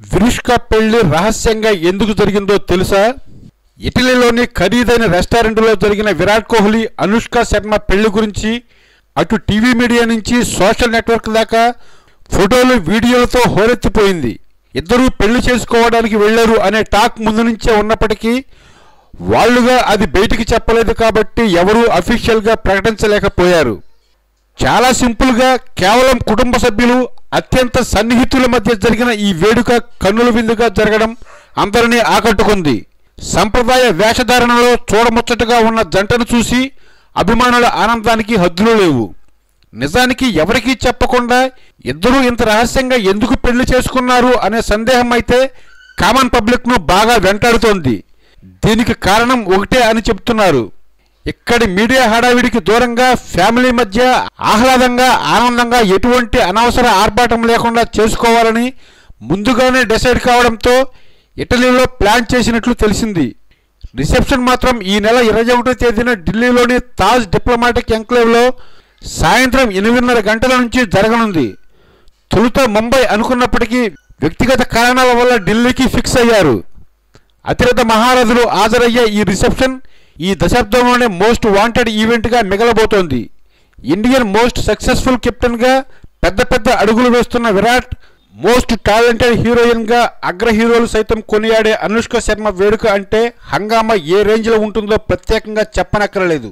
వినుష్క పెళ్ళి రహస్యంగా ఎందుకు జరిగిందో తెలుసా? ఇటలీలోని ఖరీదైన రెస్టారెంట్లో జరిగిన విరాట్ కోహ్లీ అనుష్క శర్మ పెళ్ళి గురించి అటు టీవీ మీడియా నుంచి సోషల్ నెట్వర్క్ దాకా ఫోటోలు వీడియోలతో హోరెత్తిపోయింది. ఇద్దరూ పెళ్ళి చేసుకోవడానికి వెళ్ళారు అనే టాక్ ముందు నుంచే ఉన్నప్పటికీ వాళ్ళుగా అది బయటికి చెప్పలేదు కాబట్టి ఎవరూ అఫీషియల్గా ప్రకటించలేకపోయారు. చాలా సింపుల్గా కేవలం కుటుంబ సభ్యులు అత్యంత సన్నిహితుల మధ్య జరిగిన ఈ వేడుక కన్నుల విందుగా జరగడం అందరినీ ఆకట్టుకుంది. సంప్రదాయ వేషధారణలో చూడముచ్చటగా ఉన్న జంటను చూసి అభిమానుల ఆనందానికి హద్దులు లేవు. నిజానికి ఎవరికీ చెప్పకుండా ఇద్దరూ ఇంత రహస్యంగా ఎందుకు పెళ్ళి చేసుకున్నారు అనే సందేహం అయితే కామన్ పబ్లిక్ను బాగా వెంటాడుతోంది. దీనికి కారణం ఒకటే అని చెప్తున్నారు. ఇక్కడి మీడియా హడావిడికి దూరంగా ఫ్యామిలీ మధ్య ఆహ్లాదంగా ఆనందంగా ఎటువంటి అనవసర ఆర్భాటం లేకుండా చేసుకోవాలని ముందుగానే డిసైడ్ కావడంతో ఇటలీలో ప్లాన్ చేసినట్లు తెలిసింది. రిసెప్షన్ మాత్రం ఈ నెల ఇరవై ఒకటో తేదీన ఢిల్లీలోని తాజ్ డిప్లొమాటిక్ ఎంక్లేవ్లో సాయంత్రం ఎనిమిదిన్నర గంటల నుంచి జరగనుంది. తొలుత ముంబై అనుకున్నప్పటికీ వ్యక్తిగత కారణాల వల్ల ఢిల్లీకి ఫిక్స్ అయ్యారు. అతిరథ మహారథులు హాజరయ్యే ఈ రిసెప్షన్ ఈ దశాబ్దంలోనే మోస్ట్ వాంటెడ్ ఈవెంట్గా మిగలబోతోంది. ఇండియన్ మోస్ట్ సక్సెస్ఫుల్ కెప్టెన్గా పెద్ద పెద్ద అడుగులు వేస్తున్న విరాట్ మోస్ట్ టాలెంటెడ్ హీరోయిన్గా అగ్ర హీరోలు సైతం కొనియాడే అనుష్క శర్మ వేడుక అంటే హంగామా ఏ రేంజ్లో ఉంటుందో ప్రత్యేకంగా చెప్పనక్కరలేదు.